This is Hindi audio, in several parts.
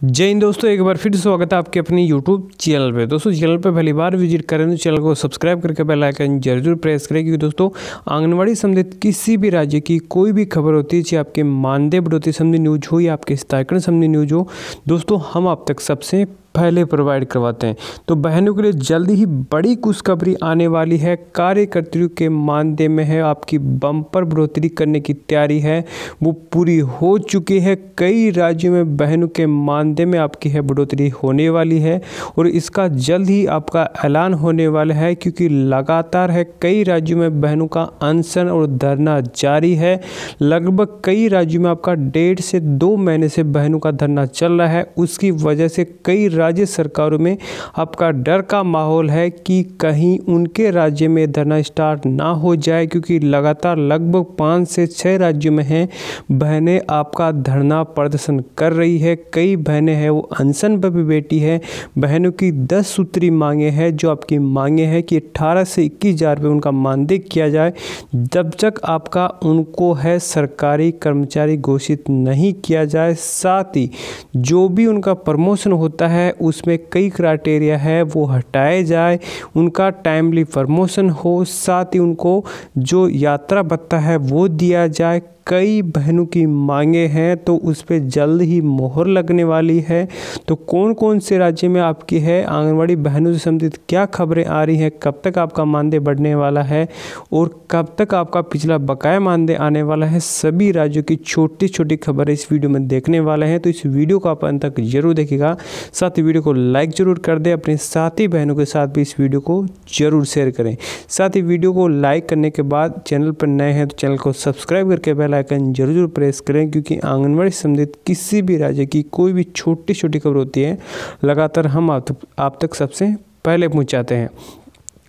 जय हिंद दोस्तों, एक बार फिर स्वागत है आपके अपने यूट्यूब चैनल पे। दोस्तों चैनल पे पहली बार विज़िट करें तो चैनल को सब्सक्राइब करके बेल आइकन ज़रूर प्रेस करें क्योंकि दोस्तों, आंगनवाड़ी संबंधित किसी भी राज्य की कोई भी खबर होती है, चाहे आपके मानदेय बढ़ोतरी संबंधी न्यूज़ हो या आपके स्टाइकन संबंधी न्यूज़ हो, दोस्तों, हम आप तक सबसे पहले प्रोवाइड करवाते हैं। तो बहनों के लिए जल्दी ही बड़ी खुशखबरी आने वाली है। कार्यकर्तियों के मानदेय में है, आपकी बम्पर बढ़ोतरी करने की तैयारी है। वो पूरी हो चुकी है। कई राज्यों में बहनों के मानदेय में आपकी है बढ़ोतरी होने वाली है और इसका जल्द ही आपका ऐलान होने वाला है क्योंकि लगातार है कई राज्यों में बहनों का अनशन और धरना जारी है। लगभग कई राज्यों में आपका डेढ़ से दो महीने से बहनों का धरना चल रहा है। उसकी वजह से कई राज्य सरकारों में आपका डर का माहौल है कि कहीं उनके राज्य में धरना स्टार्ट ना हो जाए, क्योंकि लगातार लगभग पाँच से छः राज्यों में हैं, बहनें आपका धरना प्रदर्शन कर रही है। कई बहनें हैं, वो अनशन पर भी बैठी है। बहनों की दस सूत्री मांगे हैं, जो आपकी मांगे हैं कि अट्ठारह से इक्कीस हज़ार रुपये उनका मानदेय किया जाए। जब तक आपका उनको है, सरकारी कर्मचारी घोषित नहीं किया जाए। साथ ही जो भी उनका प्रमोशन होता है उसमें कई क्राइटेरिया है, वो हटाए जाए, उनका टाइमली प्रमोशन हो, साथ ही उनको जो यात्रा भत्ता है वो दिया जाए कई बहनों की मांगे हैं तो उस पर जल्द ही मोहर लगने वाली है। तो कौन कौन से राज्य में आपकी है? आंगनवाड़ी बहनों से संबंधित क्या खबरें आ रही हैं? कब तक आपका मानदेय बढ़ने वाला है? और कब तक आपका पिछला बकाया मानदेय आने वाला है? सभी राज्यों की छोटी छोटी खबरें इस वीडियो में देखने वाले हैं तो इस वीडियो को आप अंत तक ज़रूर देखेगा साथ ही वीडियो को लाइक ज़रूर कर दें, अपने साथी बहनों के साथ भी इस वीडियो को ज़रूर शेयर करें। साथ ही वीडियो को लाइक करने के बाद चैनल पर नए हैं तो चैनल को सब्सक्राइब करके बेल आइकन ज़रूर ज़रूर प्रेस करें, क्योंकि आंगनबाड़ी संबंधित किसी भी राज्य की कोई भी छोटी छोटी खबर होती है, लगातार हम आप तक आप तक सबसे पहले पहुंचाते हैं।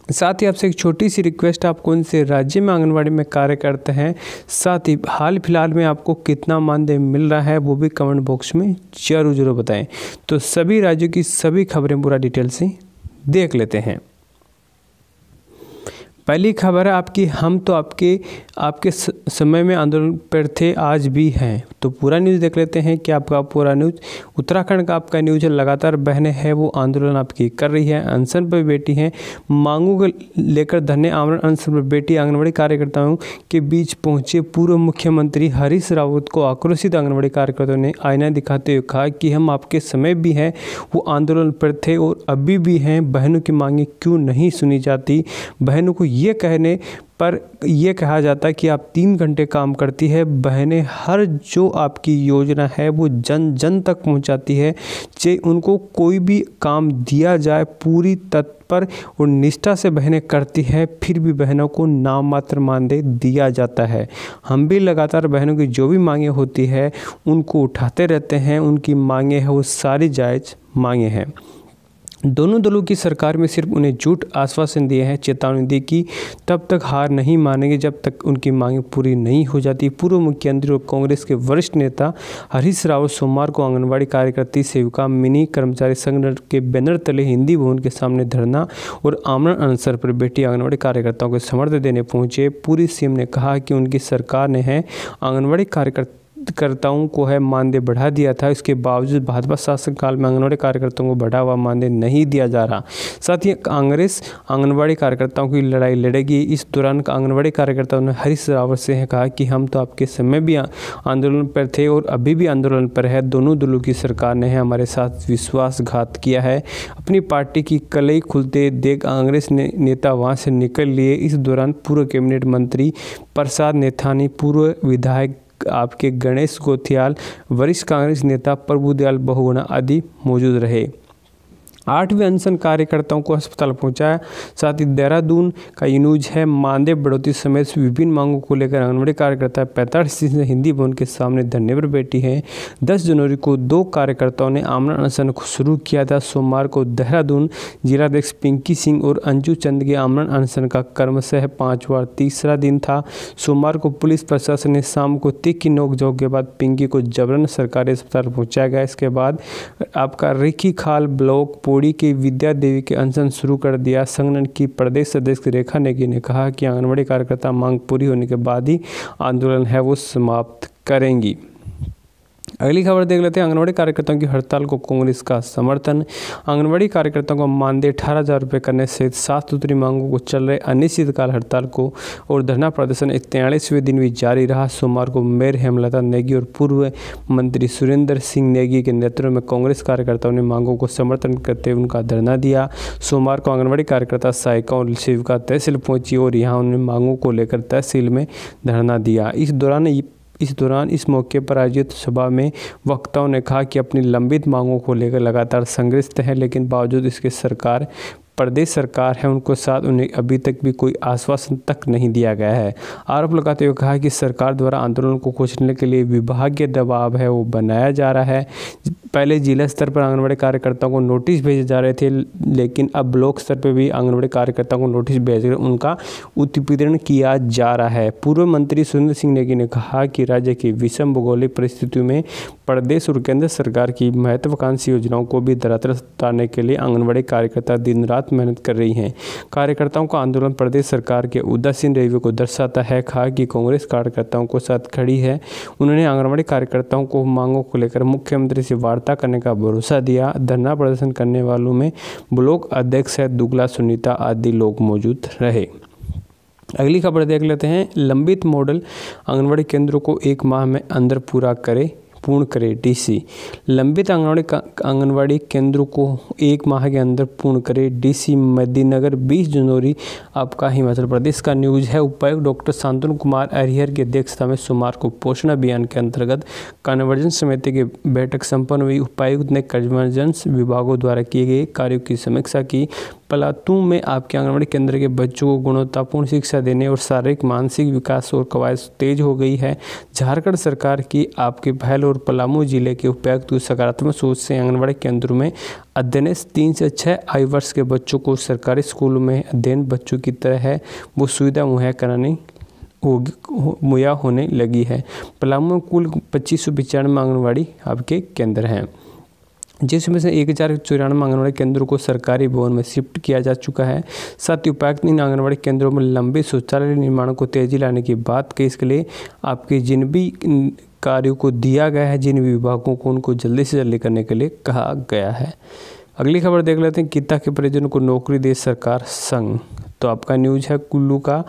साथ ही आपसे एक छोटी सी रिक्वेस्ट, आप कौन से राज्य में आंगनबाड़ी में कार्य करते हैं? साथ ही हाल फ़िलहाल में आपको कितना मानदेय मिल रहा है, वो भी कमेंट बॉक्स में ज़रूर ज़रूर बताएँ। तो सभी राज्यों की सभी खबरें पूरा डिटेल से देख लेते हैं। पहली खबर है आपकी, हम तो आपके आपके समय में आंदोलन पर थे, आज भी हैं। तो पूरा न्यूज़ देख लेते हैं कि आपका पूरा न्यूज़, उत्तराखंड का आपका न्यूज़ है लगातार बहनें हैं, वो आंदोलन आपकी कर रही है। अनशन पर बेटी हैं, मांगों को लेकर धन्य आमरण अनशन पर बेटी आंगनबाड़ी कार्यकर्ताओं के बीच पहुँचे पूर्व मुख्यमंत्री हरीश रावत को आक्रोशित आंगनबाड़ी कार्यकर्ताओं ने आईना दिखाते हुए कहा कि हम आपके समय भी हैं, वो आंदोलन पर थे और अभी भी हैं। बहनों की मांगे क्यों नहीं सुनी जाती? बहनों को ये कहने पर यह कहा जाता है कि आप तीन घंटे काम करती है, बहनें, हर जो आपकी योजना है वो जन जन तक पहुंचाती है। चाहे उनको कोई भी काम दिया जाए पूरी तत्पर और निष्ठा से बहनें करती है, फिर भी बहनों को नाम मात्र मानदेय दिया जाता है। हम भी लगातार बहनों की जो भी मांगे होती है, उनको उठाते रहते हैं, उनकी मांगे हैं, वो सारी जायज़ मांगे हैं। दोनों दलों की सरकार में सिर्फ़ उन्हें झूठ आश्वासन दिए हैं, चेतावनी दी कि तब तक हार नहीं मानेंगे जब तक उनकी मांगें पूरी नहीं हो जाती। पूर्व मुख्यमंत्री और कांग्रेस के वरिष्ठ नेता हरीश रावत सोमवार को आंगनबाड़ी कार्यकर्ती, सेविका, मिनी कर्मचारी संगठन के बैनर तले हिंदी भवन के सामने धरना और आमरण अनसर पर बैठी आंगनबाड़ी कार्यकर्ताओं को समर्थन देने पहुँचे। पूरी सीएम ने कहा कि उनकी सरकार ने है, आंगनबाड़ी कार्यकर्ता कार्यकर्ताओं को है मानदेय बढ़ा दिया था। इसके बावजूद भाजपा शासनकाल में आंगनबाड़ी कार्यकर्ताओं को बढ़ा हुआ मानदेय नहीं दिया जा रहा। साथ ही कांग्रेस आंगनबाड़ी कार्यकर्ताओं की लड़ाई लड़ेगी। इस दौरान आंगनबाड़ी कार्यकर्ताओं ने हरीश रावत से कहा कि हम तो आपके समय भी आंदोलन पर थे और अभी भी आंदोलन पर है। दोनों दलों की सरकार ने हमारे साथ विश्वासघात किया है। अपनी पार्टी की कलई खुलते देख कांग्रेस ने नेता वहाँ से निकल लिए। इस दौरान पूर्व कैबिनेट मंत्री प्रसाद नेथानी, पूर्व विधायक आपके गणेश गोथियाल वरिष्ठ कांग्रेस नेता प्रभुदयाल बहुगुणा आदि मौजूद रहे। आठवें अनशन कार्यकर्ताओं को अस्पताल पहुँचाया। साथ ही देहरादून का यूनूज है, मानदेय बढ़ोतरी समेत विभिन्न मांगों को लेकर आंगनबाड़ी कार्यकर्ता पैंतालीस से हिंदी भवन के सामने धरने पर बैठी है। दस जनवरी को दो कार्यकर्ताओं ने आमरण अनशन को शुरू किया था। सोमवार को देहरादून जिलाध्यक्ष पिंकी सिंह और अंजू चंद के आमरण अनशन का क्रमशः पाँचवा तीसरा दिन था। सोमवार को पुलिस प्रशासन ने शाम को तीखी नोकझोंक के बाद पिंकी को जबरन सरकारी अस्पताल पहुँचाया गया। इसके बाद आपका रिखी खाल ब्लॉक पौड़ी के विद्या देवी के अनशन शुरू कर दिया। संगठन की प्रदेश अध्यक्ष रेखा नेगी ने कहा कि आंगनबाड़ी कार्यकर्ता मांग पूरी होने के बाद ही आंदोलन है, वो समाप्त करेंगी। अगली खबर देख लेते हैं। आंगनबाड़ी कार्यकर्ताओं की हड़ताल को कांग्रेस का समर्थन। आंगनबाड़ी कार्यकर्ताओं को मानदेय अठारह हज़ार रुपये करने सहित सात सूत्री मांगों को चल रहे अनिश्चितकाल हड़ताल को और धरना प्रदर्शन तैंतालीसवें दिन भी जारी रहा। सोमवार को मेयर हेमलता नेगी और पूर्व मंत्री सुरेंद्र सिंह नेगी के नेतृत्व में कांग्रेस कार्यकर्ताओं ने मांगों को समर्थन करते हुए उनका धरना दिया। सोमवार को आंगनबाड़ी कार्यकर्ता सहायिका और सेविका तहसील पहुँची और यहाँ उन्होंने मांगों को लेकर तहसील में धरना दिया। इस दौरान इस दौरान इस मौके पर आयोजित सभा में वक्ताओं ने कहा कि अपनी लंबित मांगों को लेकर लगातार संघर्षित है लेकिन बावजूद इसके सरकार प्रदेश सरकार है, उनको साथ उन्हें अभी तक भी कोई आश्वासन तक नहीं दिया गया है। आरोप लगाते हुए कहा कि सरकार द्वारा आंदोलन को खोजने के लिए विभागीय दबाव है, वो बनाया जा रहा है। पहले जिला स्तर पर आंगनबाड़ी कार्यकर्ताओं को नोटिस भेजे जा रहे थे, लेकिन अब ब्लॉक स्तर पर भी आंगनबाड़ी कार्यकर्ताओं को नोटिस भेजकर उनका उत्पीड़न किया जा रहा है। पूर्व मंत्री सुरेंद्र सिंह नेगी ने कहा कि राज्य की विषम भौगोलिक परिस्थितियों में प्रदेश और केंद्र सरकार की महत्वाकांक्षी योजनाओं को भी धरातल उतारने के लिए आंगनबाड़ी कार्यकर्ता दिन रात मेहनत कर रही हैं। कार्यकर्ताओं का आंदोलन प्रदेश सरकार के उदासीन रवैये को दर्शाता है। कहा कि कांग्रेस कार्यकर्ताओं को साथ खड़ी है। उन्होंने आंगनबाड़ी कार्यकर्ताओं को मांगों को लेकर मुख्यमंत्री से वार्ता करने का भरोसा दिया। धरना प्रदर्शन करने वालों में ब्लॉक अध्यक्ष है दुगला सुनीता आदि लोग मौजूद रहे। अगली खबर देख लेते हैं। लंबित मॉडल आंगनबाड़ी केंद्रों को एक माह में अंदर पूरा करे। पूर्ण करे डीसी लंबित आंगनबाड़ी आंगनबाड़ी केंद्रों को एक माह के अंदर पूर्ण करे डीसी मदीनगर 20 जनवरी, आपका हिमाचल प्रदेश का न्यूज़ है। उपायुक्त डॉक्टर शांतनु कुमार अरिहर की अध्यक्षता में सोमवार को पोषण अभियान के अंतर्गत कन्वर्जन समिति की बैठक संपन्न हुई। उपायुक्त ने कन्वर्जेंस विभागों द्वारा किए गए कार्यों की समीक्षा की। पलातू में आपके आंगनबाड़ी केंद्र के बच्चों को गुणवत्तापूर्ण शिक्षा देने और शारीरिक, मानसिक विकास और कवायद तेज हो गई है। झारखंड सरकार की आपके पहल और पलामू ज़िले के उपायुक्त सकारात्मक सोच से आंगनबाड़ी केंद्रों में अध्ययन तीन से छः आयु वर्ष के बच्चों को सरकारी स्कूलों में अध्ययन बच्चों की तरह है, वो सुविधा मुहैया कराने मुहैया होने लगी है। पलामू में कुल पच्चीस सौ पचानवे आंगनबाड़ी आपके केंद्र हैं। जिसमें से एक हज़ार चौरानवे आंगनबाड़ी केंद्रों को सरकारी भवन में शिफ्ट किया जा चुका है। साथ ही उपायुक्त ने इन आंगनबाड़ी केंद्रों में लंबे शौचालय निर्माण को तेज़ी लाने की बात कही। इसके लिए आपके जिन भी कार्यों को दिया गया है, जिन विभागों को उनको जल्दी से जल्दी करने के लिए कहा गया है। अगली खबर देख लेते हैं। किता के परिजनों को नौकरी दे सरकार संघ तो आपका न्यूज़ है कुल्लू का।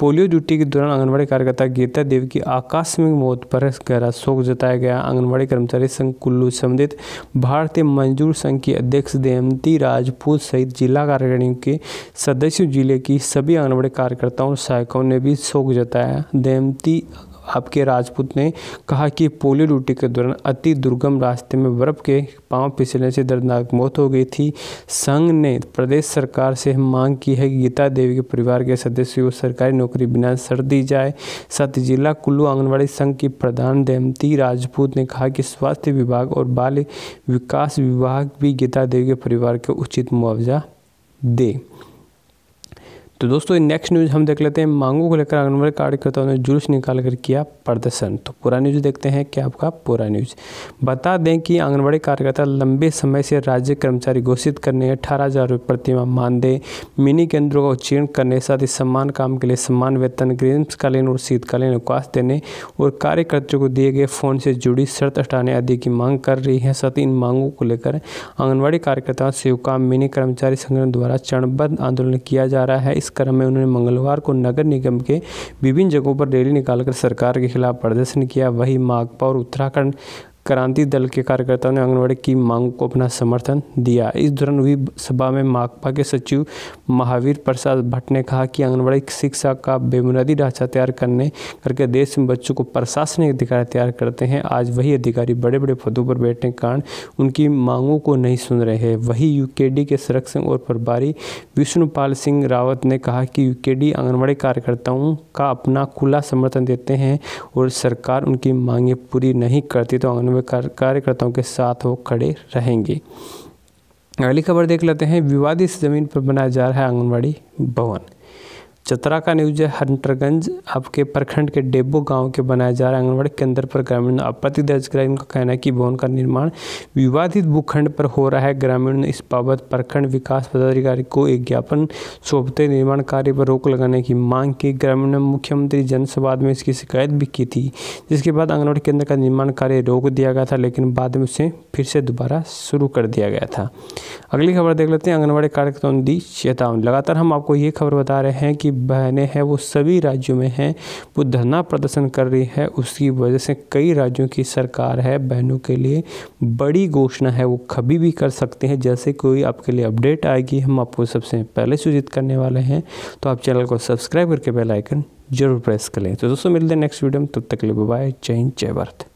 पोलियो ड्यूटी के दौरान आंगनबाड़ी कार्यकर्ता गीता देव की आकस्मिक मौत पर गहरा शोक जताया गया। आंगनबाड़ी कर्मचारी संघ कुल्लू संबंधित भारतीय मंजूर संघ की अध्यक्ष देमती राजपूत सहित जिला कार्यकारिणी के सदस्यों, ज़िले की सभी आंगनबाड़ी कार्यकर्ताओं और सहायकों ने भी शोक जताया। देमती आपके राजपूत ने कहा कि पोलियो ड्यूटी के दौरान अति दुर्गम रास्ते में बर्फ़ के पाँव फिसलने से दर्दनाक मौत हो गई थी। संघ ने प्रदेश सरकार से मांग की है कि गीता देवी के परिवार के सदस्यों को सरकारी नौकरी बिना शर्त दी जाए। साथ जिला कुल्लू आंगनबाड़ी संघ की प्रधान देमती राजपूत ने कहा कि स्वास्थ्य विभाग और बाल विकास विभाग भी गीता देवी के परिवार को उचित मुआवजा दे। तो दोस्तों नेक्स्ट न्यूज़ हम देख लेते हैं। मांगों को लेकर आंगनबाड़ी कार्यकर्ताओं ने जुलूस निकाल कर किया प्रदर्शन। तो पूरा न्यूज़ देखते हैं क्या आपका पूरा न्यूज़ बता दें कि आंगनबाड़ी कार्यकर्ता लंबे समय से राज्य कर्मचारी घोषित करने, अठारह हज़ार रुपये प्रतिमा मानदेय, मिनी केंद्रों का उत्तीर्ण करने, साथ ही सम्मान काम के लिए सम्मान वेतन ग्रीष्मकालीन और शीतकालीन अवकाश देने और कार्यकर्ताओं को दिए गए फ़ोन से जुड़ी शर्त हटाने आदि की मांग कर रही है। साथ ही इन मांगों को लेकर आंगनबाड़ी कार्यकर्ता सेवका मिनी कर्मचारी संगठन द्वारा चरणबद्ध आंदोलन किया जा रहा है। इस क्रम में उन्होंने मंगलवार को नगर निगम के विभिन्न जगहों पर रैली निकालकर सरकार के खिलाफ प्रदर्शन किया। वही माकपा और उत्तराखंड क्रांति दल के कार्यकर्ताओं ने आंगनबाड़ी की मांग को अपना समर्थन दिया। इस दौरान हुई सभा में माकपा के सचिव महावीर प्रसाद भट्ट ने कहा कि आंगनबाड़ी शिक्षा का बेबुनियादी ढांचा तैयार करने करके देश में बच्चों को प्रशासनिक अधिकारी तैयार करते हैं। आज वही अधिकारी बड़े बड़े पदों पर बैठने के कारण उनकी मांगों को नहीं सुन रहे हैं। वही यूकेडी के संरक्षण और प्रभारी विष्णुपाल सिंह रावत ने कहा कि यूकेडी आंगनबाड़ी कार्यकर्ताओं का अपना खुला समर्थन देते हैं और सरकार उनकी मांगें पूरी नहीं करती तो आंगनबाड़ी कार्यकर्ताओं के साथ वो खड़े रहेंगे। अगली खबर देख लेते हैं। विवादित ज़मीन पर बनाया जा रहा है आंगनबाड़ी भवन। चतरा का न्यूज़ है, हंटरगंज, आपके प्रखंड के डेबो गाँव के बनाया जा रहा आंगनबाड़ी केंद्र पर ग्रामीण आपत्ति दर्ज कराई। उनका कहना है कि भवन का निर्माण विवादित भूखंड पर हो रहा है। ग्रामीण ने इस बाबत प्रखंड विकास पदाधिकारी को एक ज्ञापन सौंपते निर्माण कार्य पर रोक लगाने की मांग की। ग्रामीण ने मुख्यमंत्री जनसंवाद में इसकी शिकायत भी की थी, जिसके बाद आंगनबाड़ी केंद्र का निर्माण कार्य रोक दिया गया था, लेकिन बाद में उसे फिर से दोबारा शुरू कर दिया गया था। अगली खबर देख लेते हैं। आंगनबाड़ी कार्यक्रम दी चेतावनी। लगातार हम आपको ये खबर बता रहे हैं कि बहनें हैं, वो सभी राज्यों में हैं। वो धरना प्रदर्शन कर रही है, उसकी वजह से कई राज्यों की सरकार है बहनों के लिए। बड़ी घोषणा है, वो कभी भी कर सकते हैं। जैसे कोई आपके लिए अपडेट आएगी, हम आपको सबसे पहले सूचित करने वाले हैं। तो आप चैनल को सब्सक्राइब करके बेल आइकन ज़रूर प्रेस कर लें। तो दोस्तों, मिलते हैं नेक्स्ट वीडियो में, तब तक के लिए बाय जय हिंद, जय भारत।